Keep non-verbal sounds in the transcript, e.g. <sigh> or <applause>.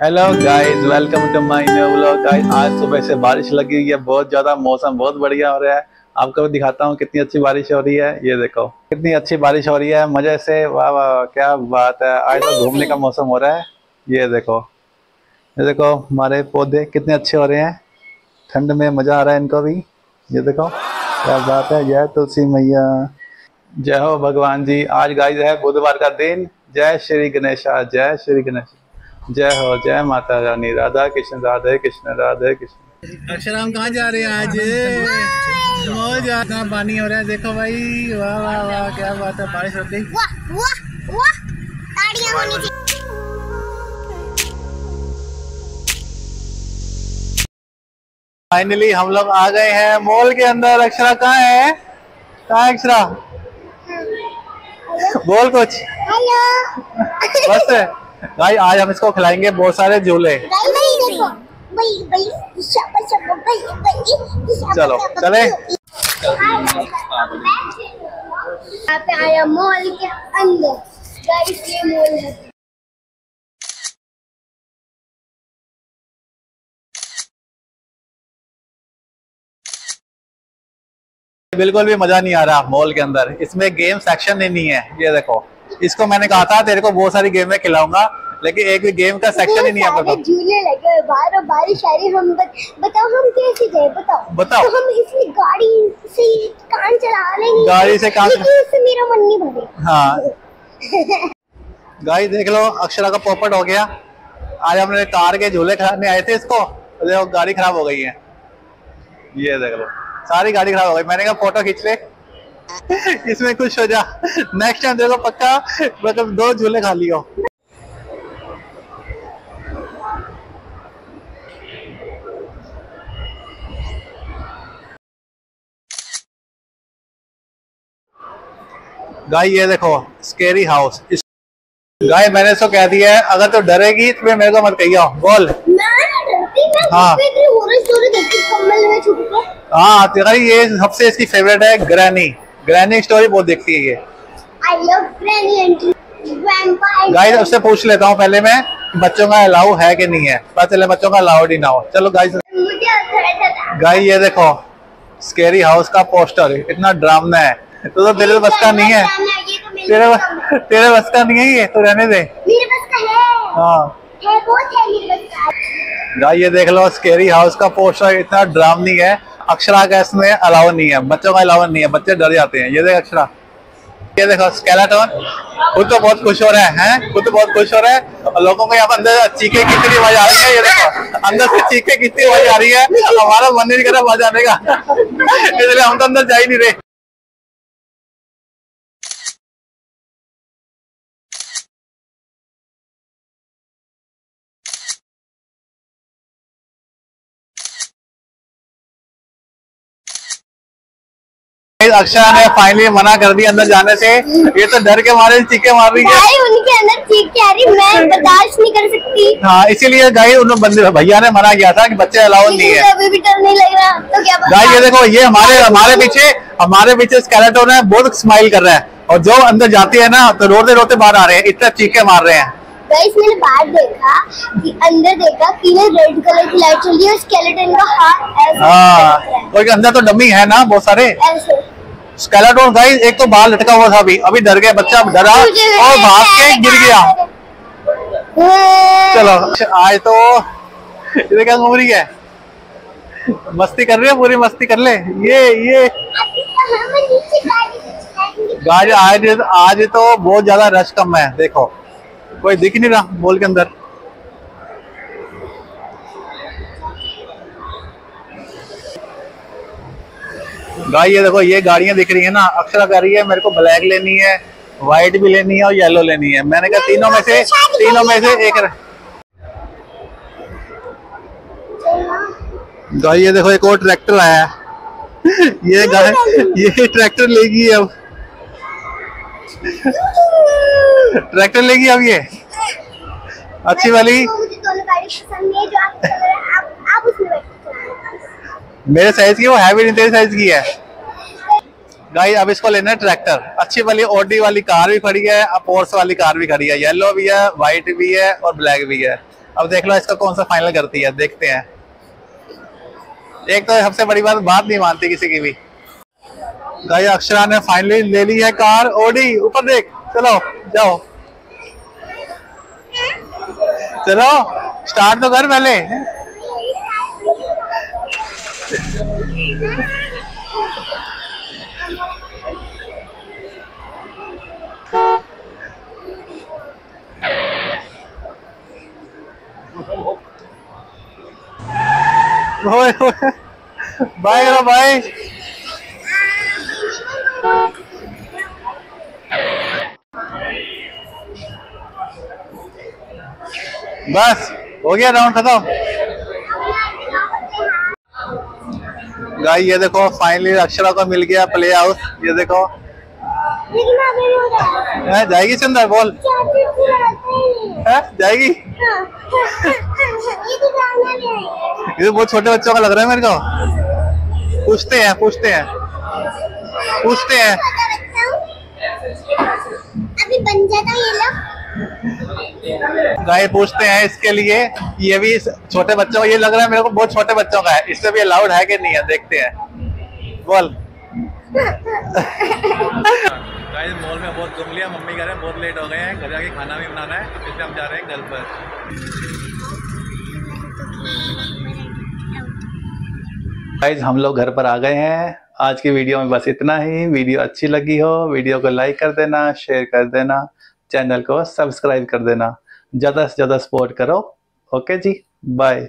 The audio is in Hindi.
Hello guys welcome to my new vlog guys आज सुबह से बारिश लगी हुई है। बहुत ज़्यादा मौसम बहुत बढ़िया हो रहा है। आपको दिखाता हूँ कितनी अच्छी बारिश हो रही है। ये देखो, कितनी अच्छी बारिश हो रही है। मज़े से, वाह वाह, क्या बात है। आज तो घूमने का मौसम हो रहा है। ये देखो ये देखो, हमारे पौधे कितने अच्छे हो रहे हैं। ठंड में मज़ा आ रहा है इनको भी। ये देखो, क्या बात है। जय तुलसी मैया। जय हो भगवान जी। आज गाइस है बुधवार का दिन। जय श्री गणेशा। जय श्री गणेश। जय हो जय माता रानी। राधा कृष्ण राधे कृष्ण राधे कृष्ण। अक्षराम कहाँ जा रहे हैं आज? मौज इतना पानी हो रहा है? देखो भाई वाह वाह वाह क्या बात है बारिश हो गई वाह वाह वाह ताड़ियाँ होनी चाहिए। फाइनली हम लोग आ गए हैं मॉल के अंदर। अक्षरा कहाँ है? कहाँ है अक्षरा? बोल कुछ। हेलो। बस भाई आज हम इसको खिलाएँगे बहुत सारे झूले। चलो, चले। आया मॉल के अंदर ये मॉल है बिल्कुल भी मज़ा नहीं आ रहा मॉल के अंदर। इसमें गेम सेक्शन ही नहीं है ये देखो। इसको मैंने कहा था तेरे को बहुत सारी गेम में खिलाऊँगा लेकिन एक भी गेम का सेक्शन ही नहीं है सारे झूले लगे और बारिश आ रही हम बत, बताओ हम कैसे जाए बताओ। बताओ। तो हम इसमें गाड़ी से कान चला लेंगे गाड़ी से कान- लेकिन इससे मेरा मन नहीं भरेगा हाँ। <laughs> गाई देख लो अक्षरा का पोपट हो गया। आज हमने कार के झूले खिलाने आए थे इसको तो देखो गाड़ी खराब हो गई है। ये देख लो सारी गाड़ी खराब हो गई। मैंने कहा फ़ोटो खींच ले। इसमें खुश हो जा। नेक्स्ट टाइम देखो पक्का मतलब दो झूले खा लियो गाय ये देखो स्केरी हाउस गाय मैंने इसको कह दिया है अगर तो डरेगी तो मेरे को मत कहियो। बोल। हाँ। हूँ, हाँ तेरा ये सबसे इसकी फेवरेट है ग्रैनी ग्रैनी स्टोरी बहुत देखती है ये। गाइस उससे पूछ लेता हूँ पहले मैं बच्चों का अलाउ है कि नहीं है। पता चले बच्चों का अलाउड ही ना हो। चलो गाइस अच्छा लगा। गाइस ये देखो स्केरी हाउस का पोस्टर इतना ड्रामना है। तो, तो तेरे बस का नहीं है। तो तेरे बस तेरे बस का नहीं है ये तो रहने दे। है। गाइस ये देख लो स्केरी हाउस का पोस्टर इतना ड्रामनी है। अक्षरा का इसमें अलाव नहीं है, बच्चों का अलाव नहीं है, बच्चे डर जाते हैं। ये देख अक्षरा। ये देखो स्केलेटन खुद तो बहुत खुश हो रहे है? खुद तो बहुत खुश हो रहे हैं। और लोगों को यहाँ अंदर चीखे कितनी आ रही है, ये देखो। अंदर से चीखे कितनी आवाज़ आ रही है। हमारा मन नहीं कर रहा आवाज़ का। इसलिए हम तो अंदर जा ही नहीं रहे। अक्षरा ने फाइनली मना कर दिया अंदर जाने से। ये तो डर के मारे चीखे मार रही है। उनके अंदर चीख के आ रही मैं बर्दाश्त नहीं कर सकती। हाँ इसीलिए गाई उन बंदे भैया ने मना किया था कि बच्चे अलाउ नहीं है। अभी भी डर नहीं लग रहा। तो क्या गाइस ये देखो ये हमारे हमारे पीछे हमारे पीछे स्केलेटन है बहुत स्माइल कर रहा है। और जो अंदर जाते है ना तो रोते रोते बाहर आ रहे हैं इतना चीखे मार रहे हैं। गाइस मैंने बाहर देखा कि अंदर देखा कि ना रेड कलर की लाइट चल रही है स्केलेटन का हाथ ऐसे हाँ। क्योंकि अंदर तो डमी है ना बहुत सारे। ऐसे। स्केलेटन गाइस एक तो बाहर लटका हुआ था अभी। अभी डर गया बच्चा डरा और भाग के गिर गया। चलो आज तो। ये क्या रही है? मस्ती कर रही है? पूरी मस्ती कर ले। ये ये। गाड़ी आज आज तो बहुत ज़्यादा रश कम है देखो। कोई दिख नहीं रहा मॉल के अंदर। गाय ये देखो, ये गाड़ियाँ दिख रही है ना अक्षरा कह रही है, मेरे को ब्लैक लेनी है व्हाइट भी लेनी है और येलो लेनी है। मैंने कहा, तीनों में से, तीनों में से एक गाय ये देखो, एक और ट्रैक्टर आया है। <laughs> ये गाय ये ट्रैक्टर लेगी अब। <laughs> ट्रैक्टर लेगी अब ये। अच्छी वाली तो मुझे दोनों गाड़ी पसंद है जो आप चल रहे हैं आप आप उसमें बैठ के चलाएँ। मेरे साइज़ की, वो हैवी नहीं तेरे साइज़ की है। गाइस अब इसको लेना है ट्रैक्टर अच्छी वाली ऑडी वाली कार भी खड़ी है, अब पोर्स वाली कार भी खड़ी है। येलो भी है व्हाइट भी है और ब्लैक भी है। अब देख लो, इसका कौन सा फाइनल करती है, देखते हैं। एक तो सबसे बड़ी बात बात नहीं मानती किसी की भी। गाय अक्षरा ने फाइनली ले ली है कार ओडी ऊपर देख। चलो, जाओ। चलो स्टार्ट तो कर पहले। ओए बाय बाय बस हो गया राउंड खत्म। गाई ये देखो फाइनली अक्षरा को मिल गया प्ले हाउस ये देखो। हो, जाएगी सुंदर, बोल। ही, जाएगी। ये तो बहुत छोटे बच्चों का लग रहा है मेरे को। पूछते हैं पूछते हैं। पूछते हूँ। अभी बन जाता ये लोग। गाय पूछते हैं इसके लिए ये भी छोटे बच्चों का ये लग रहा है मेरे को बहुत छोटे बच्चों का है इससे भी अलाउड है कि नहीं है? देखते हैं। बोल। गाइस मॉल में बहुत घूम लिया मम्मी कह रहे हैं बहुत लेट हो गए हैं घर जाके खाना भी बनाना है इसलिए हम जा रहे हैं घर पर। गाइज़ हम लोग घर पर आ गए हैं। आज की वीडियो में बस इतना ही। वीडियो अच्छी लगी हो वीडियो को लाइक कर देना शेयर कर देना। चैनल को सब्सक्राइब कर देना। ज़्यादा से ज़्यादा सपोर्ट करो। ओके जी बाय।